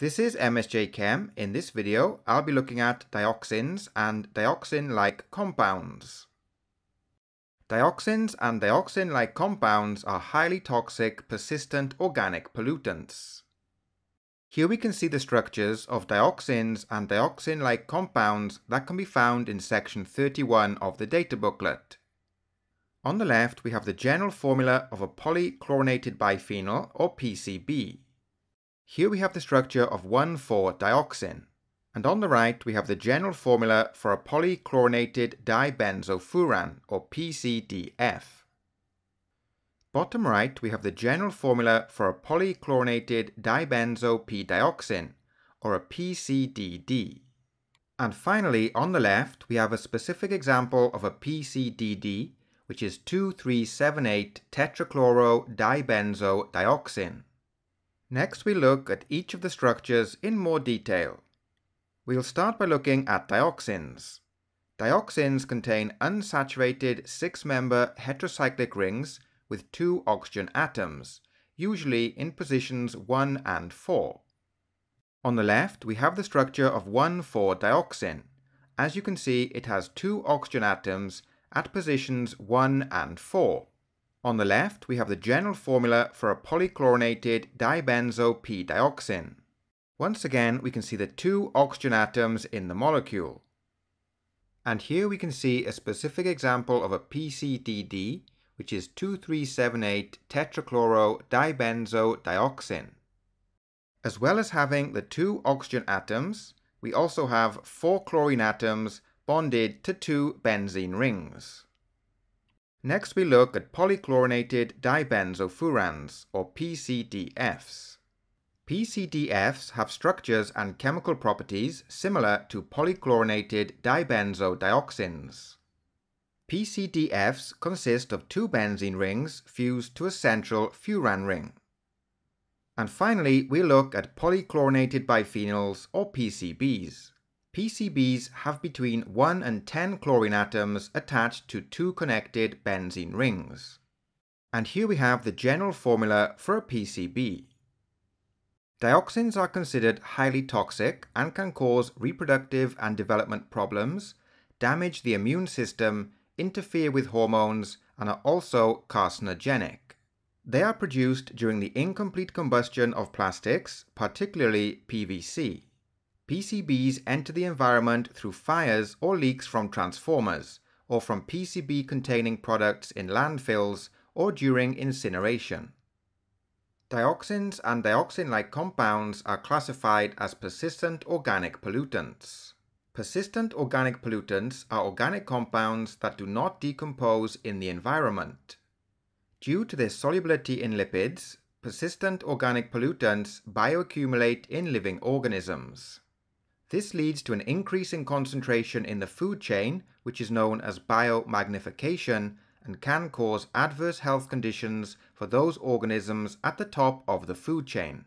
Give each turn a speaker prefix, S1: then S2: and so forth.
S1: This is MSJ Chem. In this video, I'll be looking at dioxins and dioxin-like compounds. Dioxins and dioxin-like compounds are highly toxic, persistent organic pollutants. Here we can see the structures of dioxins and dioxin-like compounds that can be found in section 31 of the data booklet. On the left, we have the general formula of a polychlorinated biphenyl, or PCB. Here we have the structure of 1,4-dioxin, and on the right we have the general formula for a polychlorinated dibenzofuran, or PCDF. Bottom right we have the general formula for a polychlorinated dibenzo-p-dioxin, or a PCDD. And finally, on the left, we have a specific example of a PCDD, which is 2378 tetrachloro-dibenzodioxin. Next we look at each of the structures in more detail. We'll start by looking at dioxins. Dioxins contain unsaturated six-member heterocyclic rings with two oxygen atoms, usually in positions 1 and 4. On the left, we have the structure of 1,4-dioxin. As you can see, it has two oxygen atoms at positions 1 and 4. On the left, we have the general formula for a polychlorinated dibenzo-p-dioxin. Once again, we can see the two oxygen atoms in the molecule. And here we can see a specific example of a PCDD, which is 2378 tetrachloro-dibenzodioxin. As well as having the two oxygen atoms, we also have four chlorine atoms bonded to two benzene rings. Next we look at polychlorinated dibenzofurans, or PCDFs. PCDFs have structures and chemical properties similar to polychlorinated dibenzodioxins. PCDFs consist of two benzene rings fused to a central furan ring. And finally, we look at polychlorinated biphenyls, or PCBs. PCBs have between 1 and 10 chlorine atoms attached to two connected benzene rings. And here we have the general formula for a PCB. Dioxins are considered highly toxic and can cause reproductive and development problems, damage the immune system, interfere with hormones, and are also carcinogenic. They are produced during the incomplete combustion of plastics, particularly PVC. PCBs enter the environment through fires or leaks from transformers, or from PCB containing products in landfills or during incineration. Dioxins and dioxin-like compounds are classified as persistent organic pollutants. Persistent organic pollutants are organic compounds that do not decompose in the environment. Due to their solubility in lipids, persistent organic pollutants bioaccumulate in living organisms. This leads to an increase in concentration in the food chain, which is known as biomagnification, and can cause adverse health conditions for those organisms at the top of the food chain.